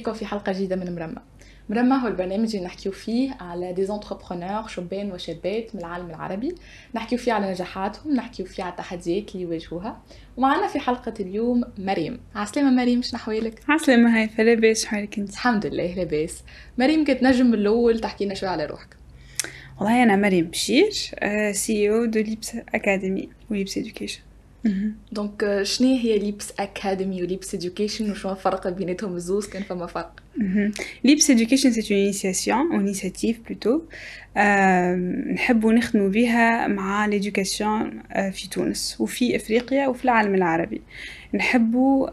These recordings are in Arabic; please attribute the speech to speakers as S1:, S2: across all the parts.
S1: بكم في حلقة جديدة من مرمى. مرمى هو البرنامج اللي نحكيو فيه على des entrepreneurs شبان وشابات من العالم العربي. نحكيو فيه على نجاحاتهم نحكيو فيه على التحديات اللي يواجهوها. ومعنا في حلقة اليوم مريم. عسلامة مريم شنو أحوالك؟
S2: عسلامة هاي فلاباس حالك انت؟
S1: الحمد لله لاباس. مريم كنت نجم من الأول تحكي لنا شوي على روحك.
S2: والله أنا مريم بشير CEO de Leaps Academy و Leaps Education
S1: donc شنو هي Leaps Academy و Leaps Education وشنو الفرق بيناتهم الزوز كان فما فرق
S2: Leaps Education c'est une initiation une initiative plutôt نحبوا نخدموا بها مع l'éducation في تونس وفي إفريقيا وفي العالم العربي. نحبوا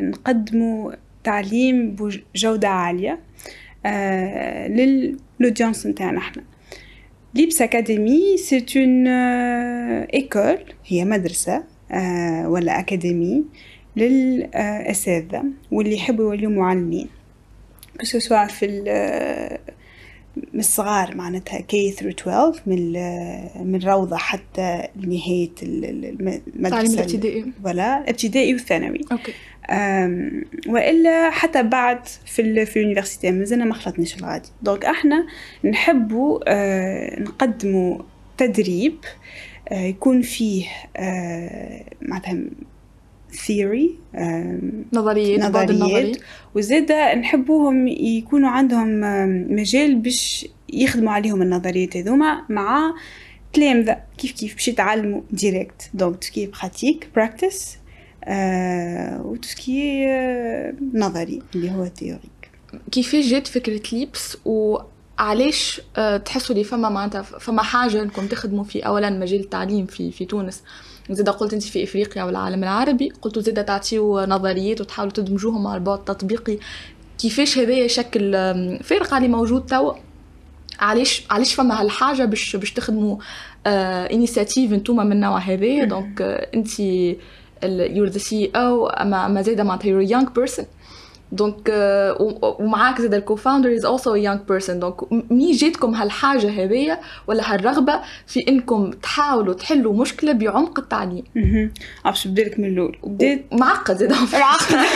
S2: نقدموا تعليم بجودة عالية لل audience نتاعنا إحنا. Leaps Academy c'est une école هي مدرسة آه، ولا أكاديمي للأساتذة واللي يحبوا يوليوا معلمين. سواء في من الصغار معناتها K through 12 من من الروضة حتى لنهاية
S1: المدرسة الابتدائي.
S2: ولا الابتدائي والثانوي
S1: okay.
S2: وإلا حتى بعد في ال في ال université مازلنا ما خلطنيش الغادي. donc إحنا نحبوا آه نقدموا تدريب آه، يكون فيه آه، معناتها theory
S1: نظريات
S2: نظريات. وزادة نحبوهم يكونوا عندهم مجال باش يخدموا عليهم النظريات هذوما مع تلامذة كيف كيف باش يتعلموا ديريكت دونك تسكي براتيك براكتس وتسكي نظري اللي هو théorique
S1: كيفاش جات فكرة Leaps و علاش آه، تحسوا لي فما معناتها فما حاجة إنكم تخدموا في اولا مجال التعليم في في تونس. زيد قلت أنت في إفريقيا والعالم العربي قلتوا زيد تعطيو نظريات وتحاولوا تدمجوهم مع البعد التطبيقي. كيفاش هذا يشكل فارق علي موجود توا؟ علاش علاش فما هالحاجة باش باش تخدموا آه initiative انتوما من النوع هذا donc آه أنت you're the CEO أما أما زيد معناتها you're young person donc euh, ومعاك زاد ال co-founder is also young person donc منين جاتكم هالحاجة هذيا ولا هالرغبة في إنكم تحاولوا تحلوا مشكلة بعمق التعليم.
S2: باش نبدا من الأول؟
S1: بديت معقد زاد.
S2: معقد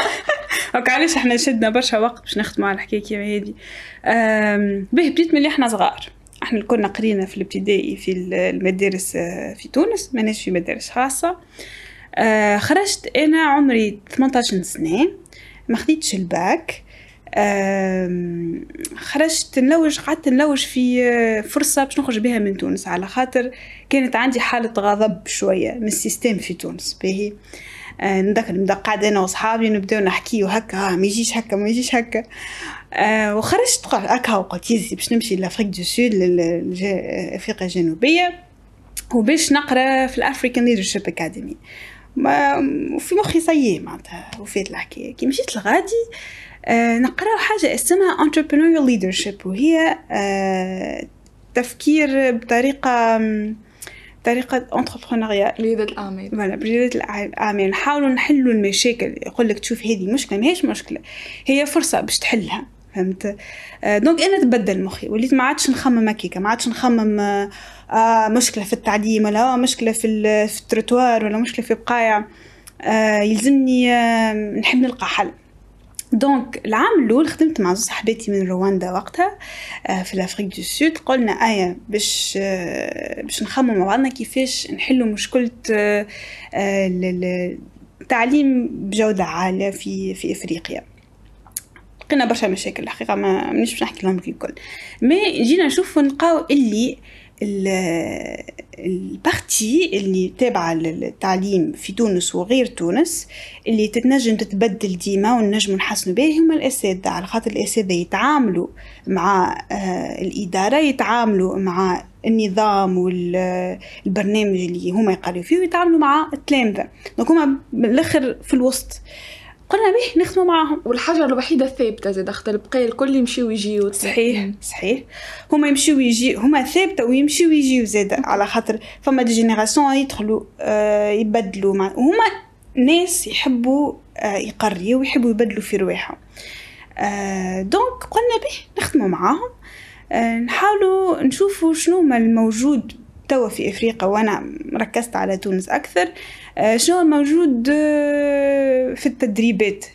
S2: هكا علاش إحنا شدنا برشا وقت باش نخدموا على الحكاية كيما هذه به بديت من اللي إحنا صغار. إحنا كنا قرينا في الابتدائي في المدارس آه، في تونس ماناش في مدارس خاصة. آه، خرجت أنا عمري 18 سنة. ما خديتش الباك. خرجت نلوج قعدت نلوج في آه، فرصة باش نخرج بها من تونس. على خاطر كانت عندي حالة غضب شوية من ال système في تونس. باهي. آه نذكر نبدأ قاعدة أنا وصحابي نبدأو نحكيو هكا آه ما يجيش هكا ما يجيش هكا. آه وخرجت هكا وقلت يزي. باش نمشي ل Afrique du Sud لأفريقيا الجنوبية. وباش نقرأ في ال African Leadership Academy ما وفي مخي صيي معناتها وفات الحكاية. كي مشيت لغادي آه نقرأ حاجة اسمها entrepreneurial leadership وهي آه تفكير بطريقة طريقة entrepreneuriat
S1: ريادة الأعمال.
S2: voilà بريادة الأعمال. نحاولوا نحلوا المشاكل. يقول لك تشوف هذه مشكلة ماهيش مشكلة. هي فرصة باش تحلها. فهمت؟ donc أنا تبدل مخي وليت ما عادش نخمم هكاك ما عادش نخمم آه مشكلة في التعليم ولا مشكلة في في التروتوار ولا مشكلة في بقايع آه يلزمني آه نحب نلقى حل. donc العام الأول خدمت مع صاحباتي من رواندا وقتها آه في l'Afrique du Sud. قلنا آية باش آه باش نخمم مع بعضنا كيفاش نحلوا مشكلة آه التعليم بجودة عالية في في أفريقيا. لقينا برشا مشاكل الحقيقة ما منيش باش نحكي لهم الكل. mais جينا نشوف نلقاو اللي ال partie اللي تابعة للتعليم في تونس وغير تونس اللي تتنجم تتبدل ديما ونجم نحسنوا به هما الأساتذة. على خاطر الأساتذة يتعاملوا مع آه، الإدارة يتعاملوا مع النظام والبرنامج اللي هما يقريوا فيه ويتعاملوا مع التلامذة. donc هما بالاخر في الوسط. قلنا به نخدموا معاهم
S1: والحاجة الوحيدة الثابتة زاد خاطر البقيه الكل يمشيو ويجيو.
S2: صحيح صحيح. هما يمشيو ويجي هما ثابتة ويمشيو ويجيو زاد على خاطر فما des générations يدخلوا آه يبدلوا مع هما ناس يحبوا آه يقريوا ويحبوا يبدلوا في رواحهم. آه donc قلنا به نخدموا معاهم. آه نحاولوا نشوفوا شنو ما الموجود توا في أفريقيا وأنا ركزت على تونس أكثر. آه، شنو موجود آه، في التدريبات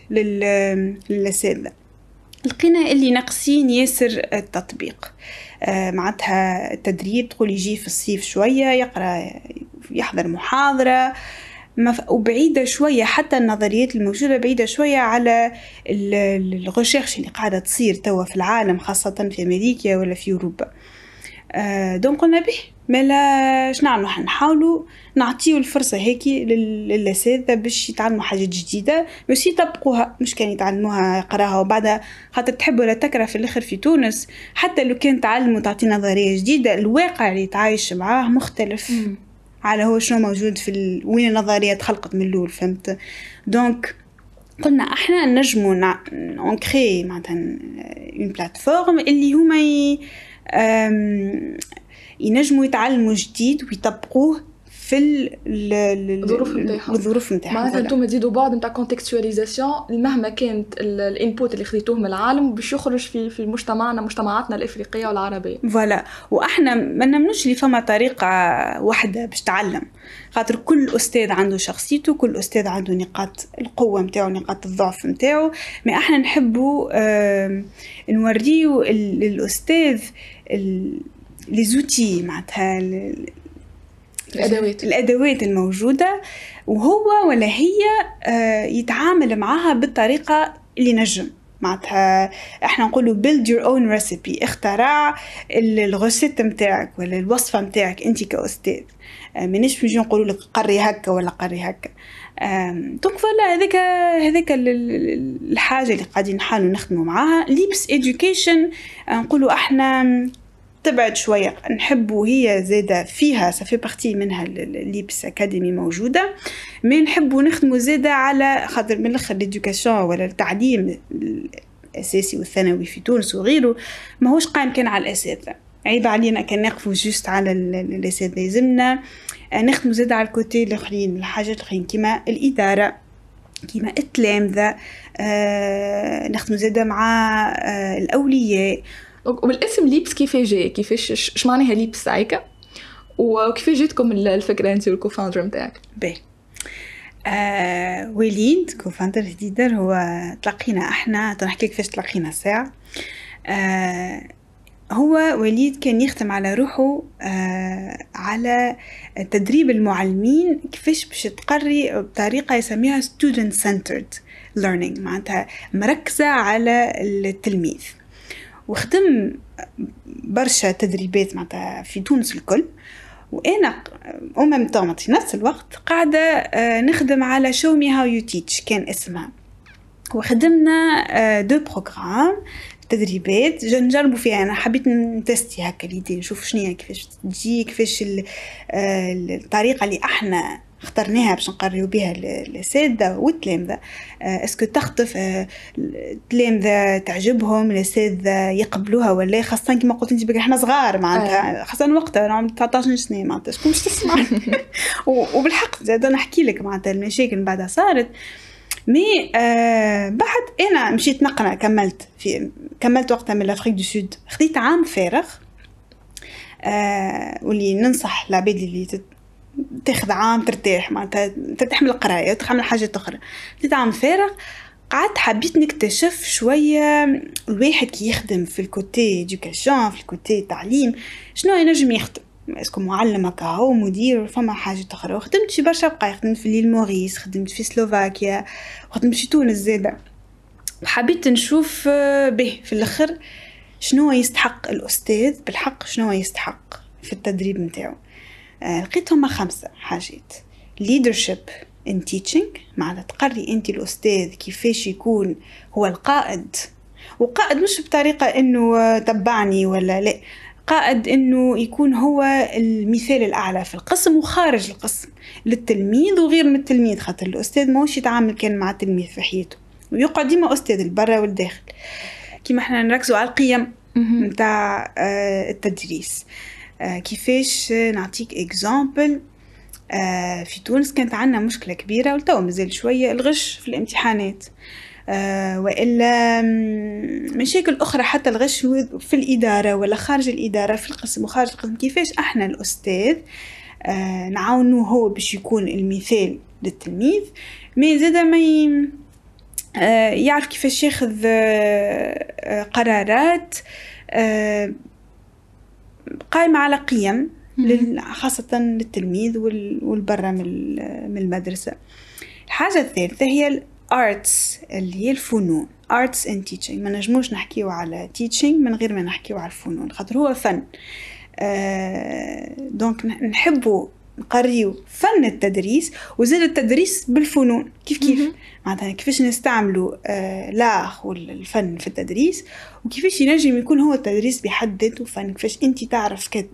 S2: للأساتذة؟ لقينا اللي ناقصين ياسر التطبيق. آه معناتها التدريب تقول يجي في الصيف شوية يقرأ يحضر محاضرة وبعيدة شوية حتى النظريات الموجودة بعيدة شوية على ال recherche اللي قاعدة تصير توا في العالم خاصة في أمريكا ولا في أوروبا. آه donc قلنا به. مالا شنعملو حنحاولو نعطيو الفرصة هيكي للأساتذة باش يتعلموا حاجات جديدة بس يطبقوها. مش كان يتعلموها يقراها وبعدها خاطر تحب ولا تكره في الآخر في تونس حتى لو كان تعلموا تعطي نظرية جديدة الواقع اللي تعايش معاه مختلف. م. على هو شنو موجود في ال... وين النظرية تخلقت من الأول فهمت؟ donc قلنا إحنا نجمو نكري معناتها une plateforme اللي هما ي... ينجموا يتعلموا جديد ويطبقوه في
S1: الظروف نتاعهم
S2: الظروف نتاعهم
S1: معناتها أنتم تزيدوا بعض نتاع contextualisation مهما كانت ال input اللي خذيتوه من العالم باش يخرج في في مجتمعنا مجتمعاتنا الإفريقية والعربية.
S2: voilà. وأحنا ما نمنوش اللي فما طريقة واحدة باش تعلم. خاطر كل أستاذ عنده شخصيته كل أستاذ عنده نقاط القوة نتاعو نقاط الضعف نتاعو ما أحنا نحبوا نوريو الاستاذ les outils معناتها
S1: الأدوات.
S2: الأدوات الموجودة وهو ولا هي آه، يتعامل معها بالطريقة اللي نجم. معناتها إحنا نقولوا build your own recipe. اخترع ال recette متاعك ولا الوصفة متاعك أنت كأستاذ. آه، مانيش نجي نقولوا لك قري هكا ولا قري هكا. donc voilà هذاك هذاك الحاجة اللي قاعدين نحاولوا نخدموا معاها. Leaps Education آه، نقولوا إحنا تبعد شوية. نحب وهي زادة فيها ça fait partie منها ال Leaps Academy موجودة. mais نحبو نخدمو زادة على خاطر من الآخر l'éducation ولا التعليم الأساسي والثانوي في تونس وغيره. ماهوش قائم كان على الأساتذة. عيب علينا كان نقفوا juste على الأساتذة. لازمنا نخدمو زادة على ال côtés الآخرين الحاجات الآخرين كيما الإدارة كيما التلامذة آه نخدمو زادة مع آه الأولياء.
S1: وبالاسم Leaps كيف جاي؟ كيفاش اش معناها ليبس هيك وكيف جاتكم الفكرة أنت وال co-founder نتاعك
S2: باهي. آه وليد co-founder جديدة هو تلقينا إحنا تو نحكي كيفاش تلقينا الساعة آه هو وليد كان يخدم على روحه آه على تدريب المعلمين كيفاش باش تقري بطريقة يسميها student centered learning معناتها مركزة على التلميذ. وخدم برشا تدريبات معناتها في تونس الكل. وأنا en même temps في نفس الوقت قاعدة آه، نخدم على Show Me How You Teach كان اسمها. وخدمنا deux programmes تدريبات نجربوا فيها. أنا حبيت نتستي هكا l'idée نشوف شنو كيفاش تجي كيفاش آه، الطريقة اللي أحنا اخترناها باش نقريو بها الاساتذه والتلامذه آه، est-ce que تخطف آه، التلامذه تعجبهم الاساتذه يقبلوها ولا خاصة كما قلت انت إحنا صغار معناتها خاصة وقتها أنا عمري 19 سنة معناتها شكون باش تسمع؟ وبالحق زاد نحكي لك معناتها المشاكل من بعدها صارت. mais آه بعد أنا مشيت نقرأ كملت في كملت وقتها من l'Afrique du Sud. خديت عام فارغ آه واللي ننصح العباد اللي تاخذ عام ترتاح معناتها ترتاح من القراية وتعمل حاجات أخرى. بديت عام فارغ قعدت حبيت نكتشف شوية الواحد كي يخدم في ال côté éducation في ال côté تعليم شنو ينجم يخدم؟ est-ce que معلم هكا هو مدير فما حاجة أخرى. وخدمت في برشا بقايع خدمت في ليل موريس خدمت في سلوفاكيا وخدمت في تونس زادة وحبيت نشوف آه، به. في الآخر شنو يستحق الأستاذ؟ بالحق شنو يستحق في التدريب نتاعو. لقيت هما خمسة حاجات leadership in teaching معناتها تقري أنت الأستاذ كيفاش يكون هو القائد. وقائد مش بطريقة إنه تبعني ولا لا. قائد إنه يكون هو المثال الأعلى في القسم وخارج القسم. للتلميذ وغير من التلميذ خاطر الأستاذ ماهوش يتعامل كان مع التلميذ في حياته. ويقعد ديما أستاذ البرا والداخل كيما إحنا نركزوا على القيم نتاع آه، التدريس. آه، كيفاش نعطيك exemple آه، في تونس كانت عندنا مشكلة كبيرة ولتو مازال شوية الغش في الامتحانات. آه، وإلا مشاكل أخرى حتى الغش في الإدارة ولا خارج الإدارة في القسم وخارج القسم. كيفاش أحنا الأستاذ نعاونو هو باش يكون المثال للتلميذ mais زادا ما آه، يعرف كيفاش ياخذ آه، قرارات قائمة على قيم خاصة للتلميذ ولبرة من المدرسة. الحاجة الثالثة هي ال arts اللي هي الفنون. arts and teaching. ما نجموش نحكيو على teaching من غير ما نحكيو على الفنون خاطر هو فن. آه donc نحبو نقريو فن التدريس وزاد التدريس بالفنون. كيف كيف؟ معناتها كيفاش نستعملوا آه l'art والفن في التدريس وكيفاش ينجم يكون هو التدريس بحد ذاته فن. كيفاش انت تعرف كت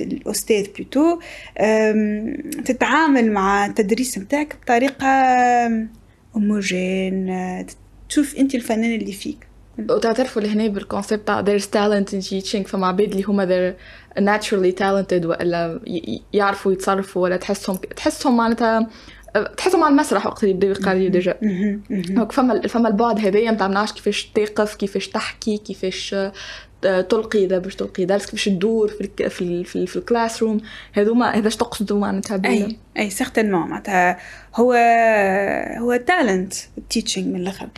S2: الأستاذ plutôt تتعامل مع التدريس نتاعك بطريقة homogène تشوف انت الفنان اللي فيك.
S1: وتعترفوا لهنا بال concept تاع there's talent in teaching فما عباد اللي هما they're naturally talented وإلا يعرفوا يتصرفوا ولا تحسهم تحسهم معناتها تحسهم على المسرح وقت اللي بداو يقريو déjà. donc فما فما البعد هذايا نتاع ما كيفاش تقف كيفاش تحكي كيفاش تلقي إذا باش تلقي درس كيفاش تدور في ال في ال في, في ال classroom هذوما هذا اش تقصدوا معناتها
S2: أي أي certainement معناتها هو هو talent teaching من الأخر. آه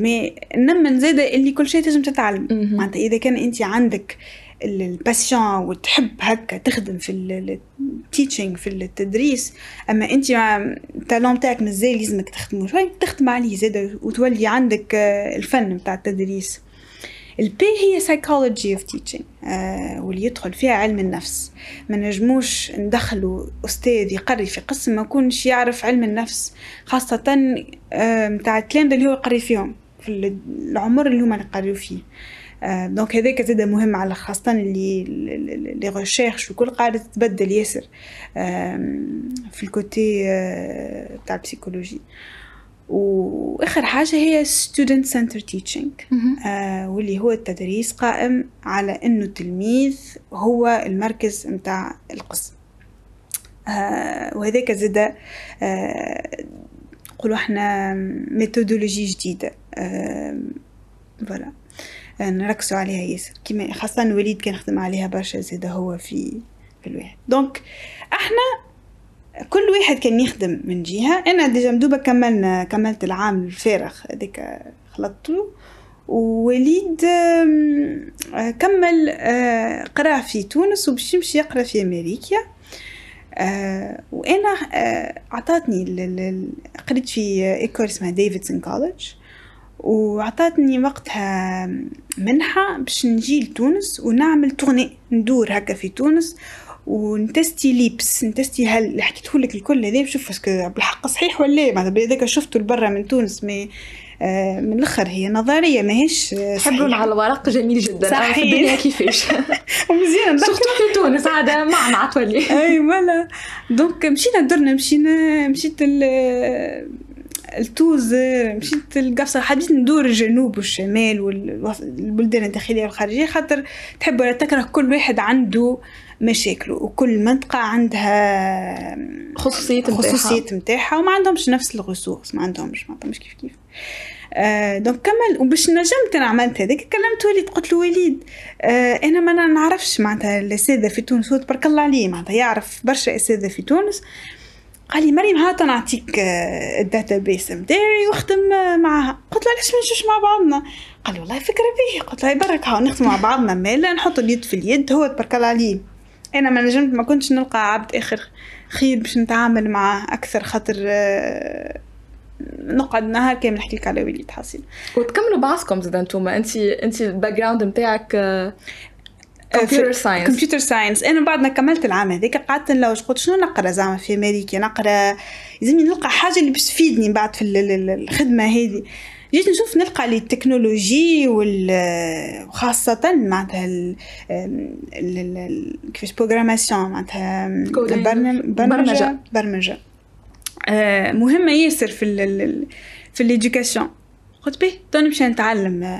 S2: mais نآمن زاده اللي كل شيء تنجم تتعلم. معناتها إذا كان أنت عندك ال passion وتحب هكا تخدم في ال teaching في التدريس أما أنت ال talent تاعك مازال لازمك تخدمه شوي تخدم عليه زاده وتولي عندك آه، الفن نتاع التدريس. ال P هي psychology of teaching آه واللي يدخل فيها علم النفس. ما نجموش ندخلوا أستاذ يقري في قسم ما يكونش يعرف علم النفس خاصة آه متاع التلامذة اللي هو يقري فيهم في العمر اللي هما يقريو فيه. آه donc هذاك زاد مهم على خاصة اللي les recherches وكل قاعدة تتبدل ياسر في ال côté آه تاع ال psychologie وآخر حاجة هي student centered teaching آه واللي هو التدريس قائم على إنه التلميذ هو المركز متاع القسم. آه وهذاك زاد آه نقولوا إحنا methodology جديدة. آه voilà. آه نركزوا عليها ياسر. كيما خاصة وليد كان خدم عليها برشا زاد هو في في الواحد. donc إحنا كل واحد كان يخدم من جهة. أنا déjà مدوبة كملنا كملت العام الفارغ هذيك خلطته ووليد كمل آه، قرأ في تونس وباش يمشي يقرأ في أمريكا. آه، وأنا آه، عطاتني قريت في école اسمها Davidson College وعطاتني وقتها منحة باش نجي لتونس ونعمل تورني ندور هكا في تونس. ونتستي LEAPS نتستي هل اللي حكيته لك الكل هذا نشوف est-ce que بالحق صحيح ولا لا معناتها هذاك شفته لبرا من تونس mais آه من الأخر هي نظرية ماهيش
S1: حبر على الورق جميل جدا. صحيح في الدنيا كيفاش؟
S2: ومزيان.
S1: surtout في تونس عاد مع مع تولي
S2: أي voilà. donc مشينا درنا مشينا مشيت لتوزر مشيت لقفصة حبيت ندور الجنوب والشمال والبلدان الداخلية والخارجية خاطر تحب ولا تكره كل واحد عنده مشاكله وكل منطقة عندها
S1: خصوصية
S2: خصوصية متاعها وما عندهمش نفس الغصوص ما عندهمش ما عندهمش كيف كيف. آه donc كمل وباش نجمت أنا عملت هذاك كلمت وليد قلت له وليد آه أنا ما نعرفش معناتها الاساتذه في تونس هو تبارك الله عليه معناتها يعرف برشا أساتذة في تونس. قال لي مريم هات نعطيك آه، ال database نتاعي واخدم آه، معاها. قلت له علاش ما نجوش مع بعضنا؟ قال لي والله فكرة باهيه قلت له برك هاو نخدم مع بعضنا مالا نحط اليد في اليد هو تبارك الله عليه. أنا ما نجمت ما كنتش نلقى عبد آخر خير باش نتعامل معاه أكثر خاطر آه، نقعد نهار كامل نحكي لك على وليد حسين.
S1: وتكملوا بعضكم زاد انتوما انت انت ال background نتاعك computer science
S2: computer science أنا بعد ما كملت العام هذاك قعدت نلوج. قلت شنو نقرأ زعما في أمريكا؟ نقرأ لازمني نلقى حاجة اللي باش تفيدني بعد في الخدمة هذه. جيت نشوف نلقى لي التكنولوجي وخاصة معناتها كيفاش programmation معناتها برمجة. برمجة. آه، مهمة ياسر في ال في ال éducation قلت باهي توني باش نتعلم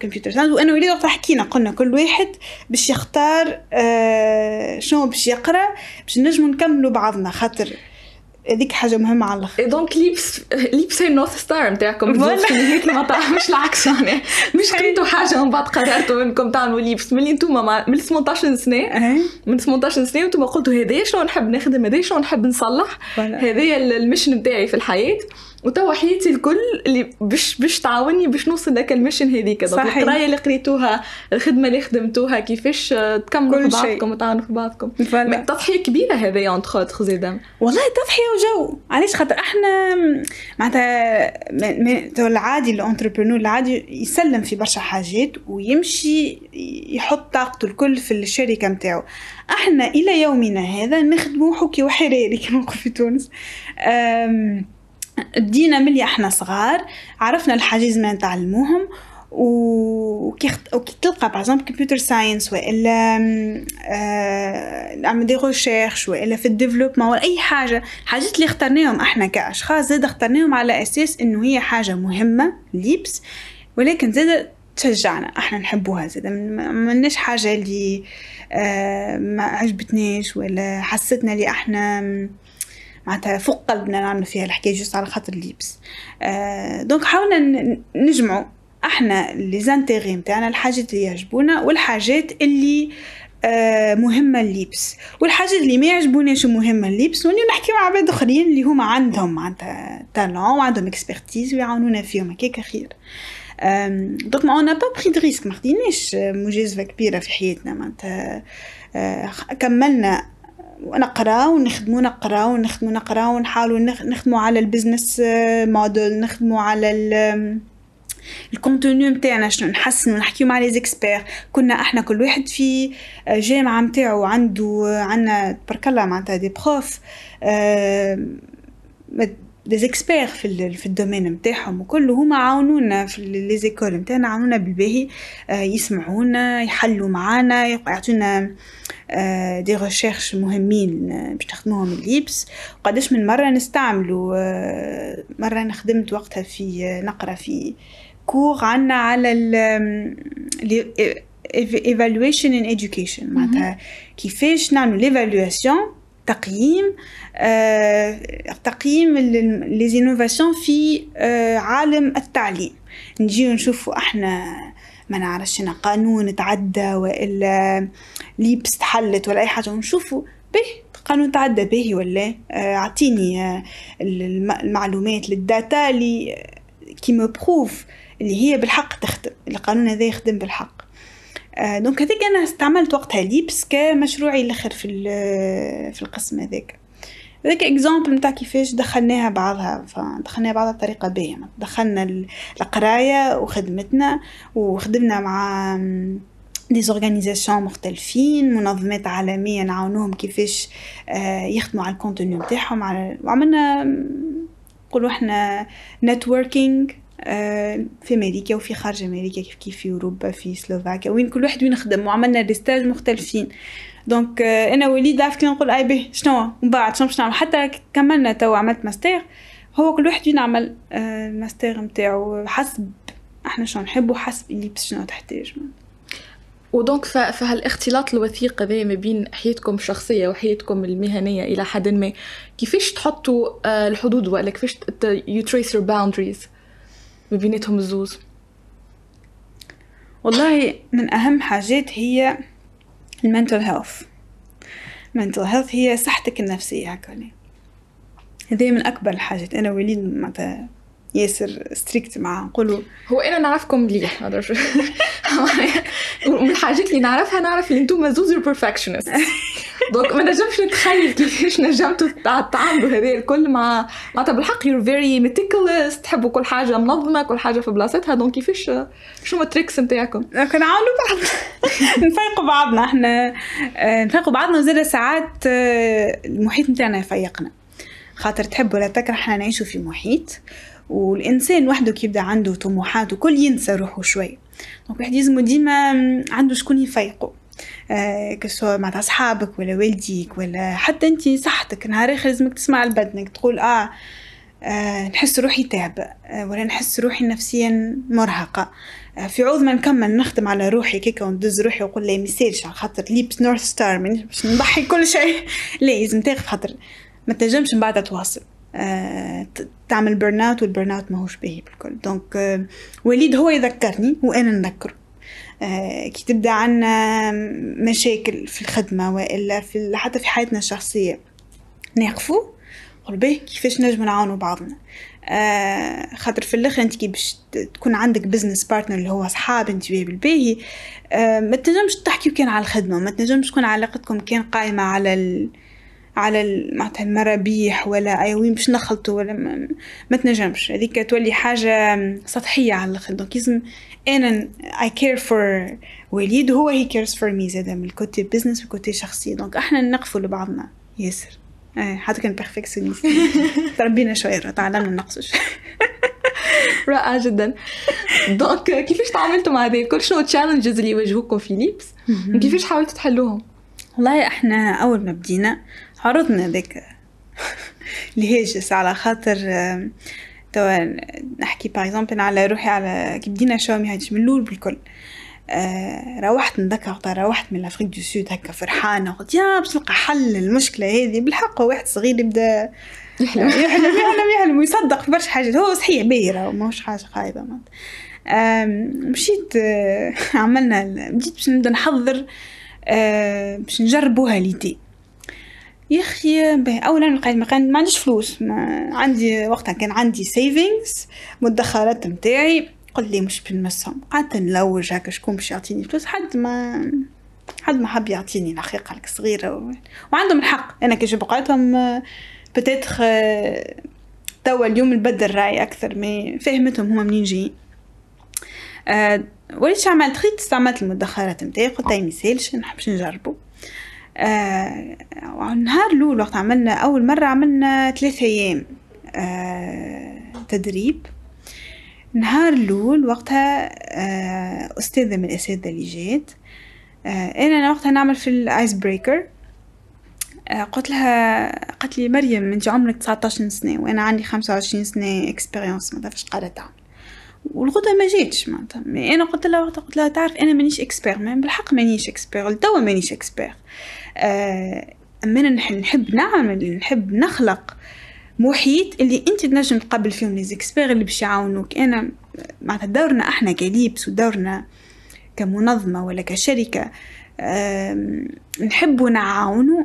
S2: computer science وأنا وليد وقتها حكينا قلنا كل واحد باش يختار آه شنو باش يقرأ باش نجمو نكملوا بعضنا خاطر هذيك حاجة مهمة على الأخر.
S1: donc Leaps Leaps هي ال North Star نتاعكم. في نهايه المطاف مش العكس يعني. مش قريتوا حاجة ومن بعد قررتوا انكم تعملوا Leaps ملي أنتم من 18 سنه من 18 سنه وأنتم قلتوا هذايا شنو نحب نخدم هذايا شنو نحب نصلح. هذايا ال mission نتاعي في الحياة. وتوا حياتي الكل اللي باش باش تعاوني باش نوصل لك ال mission هذيك.
S2: صحيح.
S1: القراية اللي قريتوها الخدمة اللي خدمتوها كيفاش تكملوا
S2: كل
S1: في. بعضكم وتعاونوا في بعضكم. تضحية كبيرة هذايا entre autres زاده
S2: والله تضحية وجو. علاش؟ خاطر إحنا معناتها العادي الانتربرنور العادي يسلم في برشا حاجات ويمشي يحط طاقته الكل في الشركة متاعو إحنا إلى يومنا هذا نخدمو حكي وحراري كما نقول في تونس. أم، بدينا ملي إحنا صغار عرفنا الحاجز ما نتعلموهم وكي. وكي تلقى par computer science وإلا آه، نعمل des recherches وإلا في ال développement ولا أي حاجة الحاجات اللي اخترناهم إحنا كأشخاص زاد اخترناهم على أساس إنه هي حاجة مهمة Leaps ولكن زاد تشجعنا إحنا نحبوها زاد ما مناش حاجة اللي آه، ما عجبتناش ولا حستنا اللي إحنا معناتها فوق قلبنا نعمل فيها الحكاية juste على خاطر Leaps. آه donc حاولنا نجمعوا إحنا les intérêts نتاعنا الحاجات اللي يعجبونا والحاجات اللي آه مهمة ل Leaps والحاجات اللي ما يعجبوناش مهمة ل Leaps وني نحكي مع عباد آخرين اللي هما عندهم معناتها talent وعندهم expertise ويعاونونا فيهم هكاك خير. donc ما on n'a pas pris de risques ما خديناش مجازفة كبيرة في حياتنا معناتها. آه، كملنا نقرا ونخدمو نقرا ونخدمو نقرا ونحاولوا نخ- نخدمو على ال business model نخدمو على ال ال contenu نتاعنا شنو نحسنوا نحكيو مع لي زيكسبير كنا إحنا كل واحد في جامعة نتاعو عنده عندنا تبارك الله معناتها des profs des زيكسبير في ال- في ال domaine نتاعهم وكل هما عاونونا في les écoles نتاعنا عاونونا بالباهي آه، يسمعونا يحلوا معانا يعطونا آه، des recherches مهمين آه، باش نخدموهم ل Leaps وقداش من مرة نستعملوا آه، مرة أنا خدمت وقتها في آه، نقرأ في cours عنا على ال ال- evaluation in education. معناتها كيفاش نعملوا l'évaluation تقييم آه، تقييم les innovations في آه، عالم التعليم. نجيو نشوفوا إحنا ما نعرفش أنا قانون تعدى وإلا Leaps تحلت ولا أي حاجة ونشوفوا باهي قانون تعدى باهي ولا اعطيني آه، الم- المعلومات ال data اللي كي مو اللي هي بالحق تخدم القانون هذا يخدم بالحق. donc هذيك أنا استعملت وقتها Leaps كمشروعي الآخر في في القسم هذاك. هذاك exemple نتاع كيفاش دخلناها بعضها فدخلناها بعضها بطريقه باهية. دخلنا ال- القراية وخدمتنا وخدمنا مع des organisations مختلفين منظمات عالمية نعاونوهم كيفاش آه، يخدموا على ال contenu نتاعهم على وعملنا نقولوا إحنا networking في أمريكا وفي خارج أمريكا كيف كيف في أوروبا في سلوفاكيا وين كل واحد وين خدم وعملنا des stages مختلفين. donc آه، أنا وليد عرفت كي نقول أي باهي شنو؟ من بعد شنو باش نعمل؟ حتى كملنا تو عملت ماستر هو كل واحد وين عمل آه، الماستر نتاعو حسب إحنا شنو نحبو حسب اللي شنو تحتاج.
S1: و donc فهالاختلاط الوثيق هذا ما بين حياتكم الشخصية وحياتكم المهنية إلى حد ما كيفاش تحطوا آه، الحدود؟ ولا كيفاش you trace boundaries ما بيناتهم الزوز.
S2: والله من أهم حاجات هي ال mental health ال mental health هي صحتك النفسية هكذا. هذه من أكبر الحاجات. أنا وليد ياسر strict معاه نقولوا
S1: هو أنا نعرفكم مليح ومن الحاجات اللي نعرفها نعرف اللي أنتم زوز perfectionist donc ما نجمش نتخيل كيفاش نجمتوا تع- تعاملوا هذا الكل. مع معناتها بالحق you're very meticulous تحبوا كل حاجة منظمة كل حاجة في بلاصتها. donc كيفاش شنو ال tricks
S2: نتاعكم؟ نعاونوا بعض. نفيقوا بعضنا. إحنا آه، نفيقوا بعضنا وزاد ساعات آه، المحيط نتاعنا يفيقنا. خاطر تحب ولا تكره إحنا نعيشوا في محيط. والإنسان وحده كي يبدأ عنده طموحات وكل ينسى روحه شوي. donc واحد يلزمو ديما عنده شكون يفيقه آه كسوا مع أصحابك ولا والديك ولا حتى أنت صحتك. نهار آخر لازمك تسمع لبدنك تقول آه, آه نحس روحي تعبة آه ولا نحس روحي نفسيا مرهقة. آه في عوض ما نكمل نخدم على روحي. كيكا وندز روحي وقول لي ميسالش على خاطر Leaps North Star باش نضحي كل شيء. لا لازم تاخذ خاطر ما تنجمش من بعد تواصل. تعمل burn out وال burn out ماهوش باهي بالكل. donc آه، وليد هو يذكرني وأنا نذكره. آه، كي تبدأ عنا مشاكل في الخدمة وإلا في حتى في حياتنا الشخصية. نقفوا نقول به كيفاش نجم نعاونوا بعضنا. آه خاطر في الآخر أنت كي باش تكون عندك business partner اللي هو صحاب أنت بيه بالباهي آه ما تنجمش تحكيو كان على الخدمة ما تنجمش تكون علاقتكم كان قايمه على ال... على معناتها المرابيح ولا أي وين باش نخلطوا ولا ما, ما تنجمش. هذيك تولي حاجة سطحية على الآخر. donc لازم أنا I care for وليد هو he cares for me زاد من ال côté business وال côté شخصي donc أحنا نقفوا لبعضنا. ياسر. إيه حتى كان perfectionniste تربينا شوية تعلمنا نقص
S1: رائع جدا. donc كيفاش تعاملتوا مع هذا كل شنو ال challenges اللي يواجهوكم في Leaps؟ كيفاش حاولتوا تحلوهم؟
S2: والله إحنا أول ما بدينا عرضنا ذاك الهاجس على خاطر توا نحكي باغ على روحي على كي بدينا شاومي هاجس من الأول بالكل. آه روحت نذكر وقتها روحت من Afrique du Sud هكا فرحانة قلت يا باش نلقى حل المشكلة هذه. بالحق واحد صغير يبدأ يحلم. يحلم يحلم يحلم ويصدق في برشا حاجات. هو صحيح باهي ماهوش حاجة خايبة مشيت آه عملنا بديت باش نبدأ نحضر آه باش نجربوها l'idée يا أخي اولا ما كان ما عنديش فلوس ما عندي وقتها كان عندي savings مدخرات نتاعي قل لي مش بنمسهم قعدت نلوج هكا شكون باش يعطيني فلوس حد ما حد ما حب يعطيني الحقيقة لك صغيرة و... وعندهم الحق. أنا كي بقيتهم بتاتخ توا اليوم نبدل رأي أكثر ما فهمتهم هما منين جايين. أه وليت عملت خيط استعملت المدخرات نتاعي قلت هاي ميسالش نحبش نجربو. آه نهار الأول وقت عملنا أول مرة عملنا ثلاثة أيام آه تدريب. نهار الأول وقتها آه أستاذة من الأساتذة اللي جات آه أنا وقتها نعمل في بريكر آه قلت لها قالت لي مريم أنت عمرك 19 سنة وأنا عندي 25 سنة expérience ما تعرفش قاعدة تعمل والغدا ما جيتش معناتها. أنا قلت لها وقتها قلت لها تعرف أنا مانيش expert بالحق مانيش expert توا مانيش expert آه أما أنا نحب نعمل نحب نخلق محيط اللي أنت تنجم تقبل فيهم لي زيكسبير اللي باش يعاونوك. أنا معناتها دورنا إحنا ك Leaps ودورنا كمنظمة ولا كشركة نحبوا نعاونوا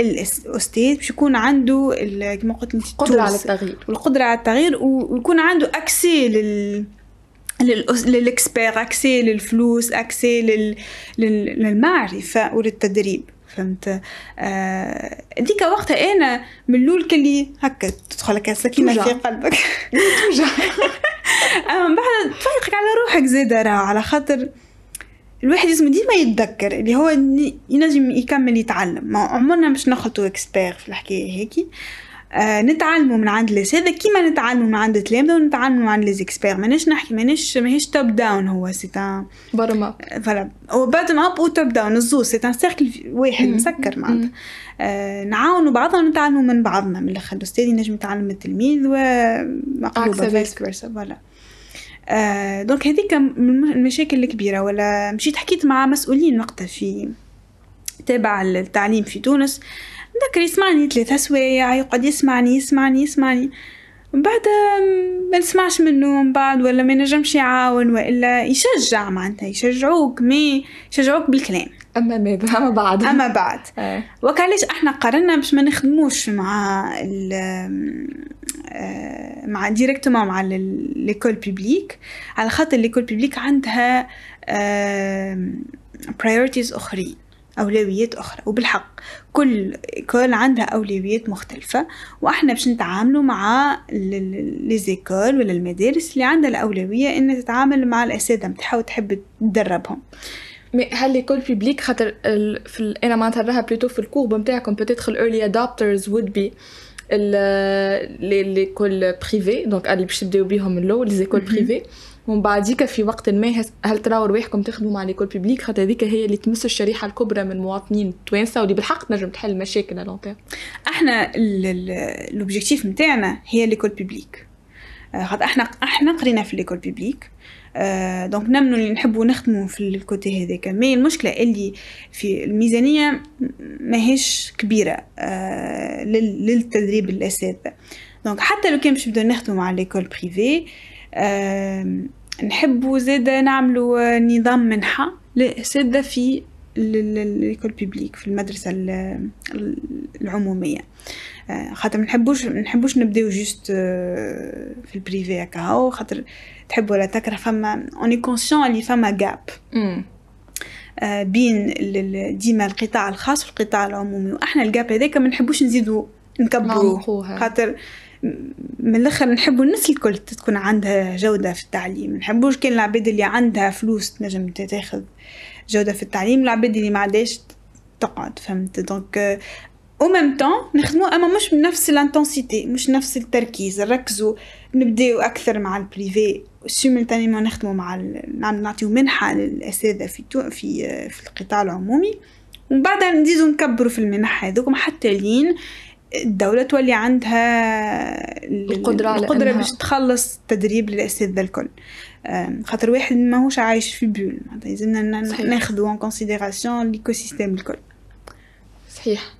S2: الأستاذ باش يكون عنده كما قلت
S1: انت القدرة على التغيير.
S2: والقدرة على التغيير ويكون عنده accès لل لل expert accès للفلوس accès لل... للمعرفة وللتدريب. فهمت؟ آه ديك وقتها أنا من الأول كلي هكا تدخل هكا سكينه في قلبك. توجع أما من بعد تفرقك على روحك زاده راه على خاطر الواحد لازم ديما يتذكر اللي هو ينجم يكمل يتعلم. ما عمرنا مش نخلطوا expert في الحكاية هيك آه نتعلموا من عند هذا كيما نتعلموا من عند التلامذة ونتعلموا من عند ليزيكسبير مانيش نحكي مانيش ماهيش top down هو c'est
S1: un up
S2: voilà هو bottom up و top down الزوز c'est un cercle واحد مسكر معناتها. آه نعاونوا بعضنا ونتعلموا من بعضنا من الأخر. الأستاذ ينجم يتعلم من التلميذ ومقلوبه vice versa voilà آه donc هذيك من المشاكل الكبيرة ولا مشيت حكيت مع مسؤولين وقتها في تابع التعليم في تونس. ذكر يسمعني ثلاثة سوايع يقعد يسمعني يسمعني يسمعني. من بعد ما نسمعش منه من بعد ولا ما نجمش يعاون وإلا يشجع معناتها يشجعوك mais يشجعوك بالكلام.
S1: أما ماذا اما بعد.
S2: أما بعد.
S1: آه.
S2: وكعلاش أحنا قررنا باش ما نخدموش مع ال مع directement مع l'école publique على خاطر l'école publique عندها priorities اخرين أولويات أخرى وبالحق كل كل عندها أولويات مختلفة وإحنا باش نتعاملوا مع les écoles ولا المدارس اللي عندها الأولوية إن تتعامل مع الأساتذة متاعها وتحب تدربهم
S1: mais هل l'école publique خاطر. في. أنا معناتها راها plutôt في ال courbe نتاعكم peut-être ال early adopters would be l'école privée donc اللي باش تبداو بيهم من الأول les écoles privées ومن بعديك في وقت ما هل تراو رواحكم تخدموا مع l'école publique خاطر هذيك هي اللي تمس الشريحة الكبرى من المواطنين التوانسه واللي بالحق تنجم تحل مشاكل لونغ
S2: إحنا l'objectif نتاعنا هي l'école publique خاطر إحنا إحنا قرينا في l'école publique آه donc نمنو اللي نحبوا نخدموا في ال côté هذاك. mais المشكلة اللي في الميزانية ماهيش كبيرة آه للتدريب الاساتذه donc حتى لو كان باش نبداو نخدموا مع l'école privée آه نحبوا زادا نعملوا نظام منحة للأساتذة في l'école publique في المدرسة العمومية. خاطر ما نحبوش ما نحبوش نبداو juste في ال privé هكا خاطر تحب ولا تكره فما on est conscient اللي فما gap بين ديما القطاع الخاص والقطاع العمومي. وأحنا ال gap هذاك ما نحبوش نزيدو نكبروه خاطر من الأخر نحبوا الناس الكل تكون عندها جودة في التعليم. نحبوش كان العباد اللي عندها فلوس تنجم تاخذ جودة في التعليم العباد اللي ما عندهاش تقعد فهمت؟ donc au même temps نخدمو أما مش بنفس ال intensité مش نفس التركيز نركزو نبداو أكثر مع ال privé simultanément نخدمو مع نعطيو منحة للأساتذة في في في القطاع العمومي. ومن بعد نزيدو نكبرو في المنح هذوك حتى لين الدولة تولي عندها القدرة, القدرة باش تخلص تدريب للأساتذة الكل. خاطر واحد ماهوش عايش في bulle معناتها لازمنا ناخذو en considération l'écosystème الكل.
S1: صحيح.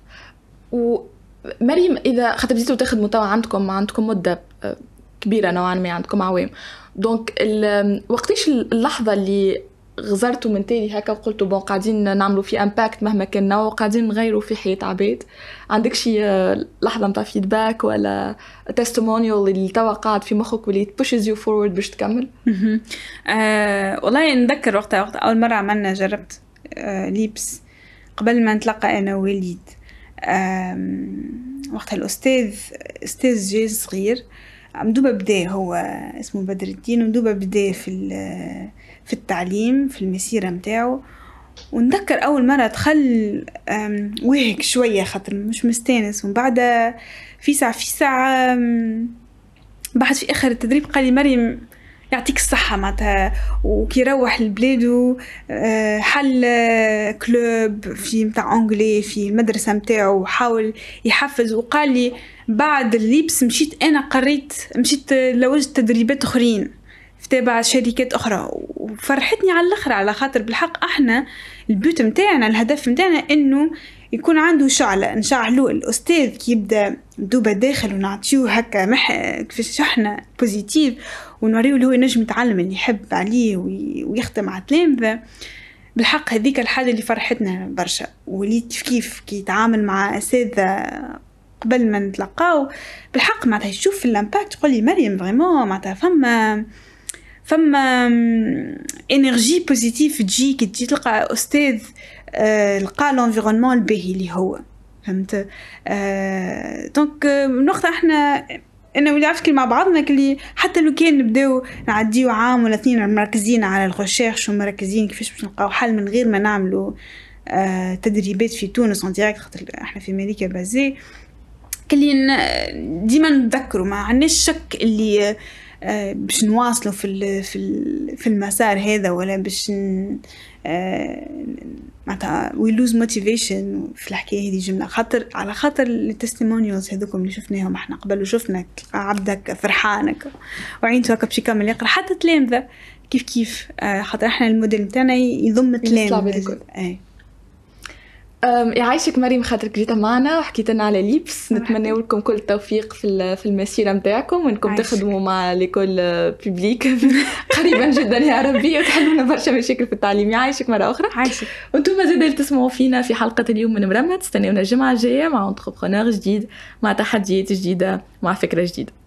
S1: ومريم إذا خاطر بديتوا تاخذوا توا عندكم عندكم مدة آه، كبيرة نوعا ما عندكم عوام donc وقتاش اللحظة اللي غزرتوا من تالي هكا وقلتوا bon قاعدين نعملوا في impact مهما كان نوع وقاعدين نغيروا في حياة عباد عندك شي آه، لحظة نتاع feedback ولا testimonial اللي توا قاعد في مخك واللي pushes you forward باش تكمل؟
S2: آه والله نذكر وقتها وقت أول مرة عملنا جربت آه Leaps قبل ما نتلقى أنا ووليد وقتها الأستاذ أستاذ جاي صغير. مدوبة بدأ هو اسمه بدر الدين ومدوبة بدأ في في التعليم في المسيرة متاعو ونذكر أول مرة دخل وهك شوية خاطر مش مستانس. ومن بعد في ساعة في ساعة بعد في آخر التدريب قال لي مريم يعطيك الصحة معناتها وكي يروح لبلادو آه، حل كلوب في متاع أنجلي في المدرسة متاعو وحاول يحفز وقال لي بعد الليبس مشيت أنا قريت مشيت لوجت تدريبات أخرين في تابع شركات أخرى وفرحتني على الآخر على خاطر بالحق إحنا البيوت متاعنا الهدف متاعنا إنه يكون عنده شعلة نشعلو الأستاذ كي يبدأ دوبا داخل ونعطيوه هكا مح كيفاش شحنة بوزيتيف ونوريو اللي هو ينجم يتعلم اللي يحب عليه ويخدم على التلامذة بالحق هذيك الحاجة اللي فرحتنا برشا وليت كيف كي يتعامل مع أساتذة قبل ما نتلقاو. بالحق معناتها يشوف الامباكت تقول لي مريم فريمون معناتها فما فما انرجي بوزيتيف تجي كي تجي تلقى أستاذ لقى لونفيرونمون الباهي اللي هو فهمت؟ آه دونك من وقتها إحنا أنا ولي عرفت مع بعضنا كلي حتى لو كان نبداو نعديو عام ولا اثنين مركزين على الغوشيرش ومركزين كيفاش باش نلقاو حل من غير ما نعملوا آه تدريبات في تونس اون ديريكت خاطر إحنا في أمريكا بازي كلي ديما نتذكروا ما عندناش شك اللي آه باش نواصلوا في في في المسار هذا ولا باش آه، معناتها وي لوز موتيفيشن في الحكاية هذه جمله خاطر على خاطر التستيمونيوز هذوكم اللي شفناهم إحنا قبل وشفنا عبدك فرحانك وعينته هكا باش يكمل يقرأ. حتى تلامذة كيف كيف آه، خاطر إحنا الموديل نتاعنا يضم تلامذه
S1: يعيشك مريم خاطرك جيت معنا وحكيت لنا على Leaps. نتمنى لكم كل التوفيق في في المسيرة نتاعكم وانكم تخدموا مع l'école publique قريبا جدا يا ربي وتحلوا لنا برشا مشاكل في التعليم. يعيشك مرة أخرى.
S2: عايشك.
S1: وأنتم مازال تسمعوا فينا في حلقة اليوم من مرمة تستنونا الجمعة الجاية مع entrepreneur جديد مع تحديات جديدة مع فكرة جديدة.